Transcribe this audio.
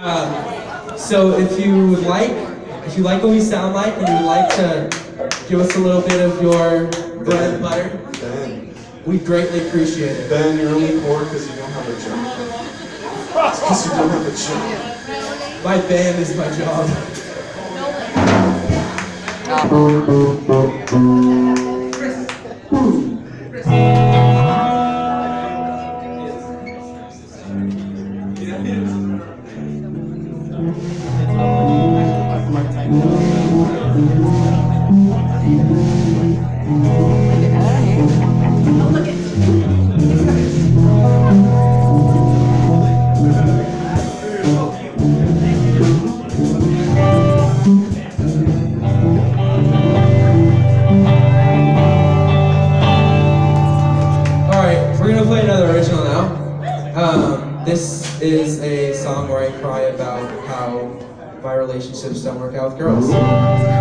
Uh, so if you would like, if you like what we sound like, and you would like to give us a little bit of your bread and butter, Ben, we'd greatly appreciate it. Ben, you're only poor because you don't have a job. Because you don't have a job. My band is my job. All right, we're gonna play another original now. Um, this is a song where I cry about how my relationships don't work out with girls.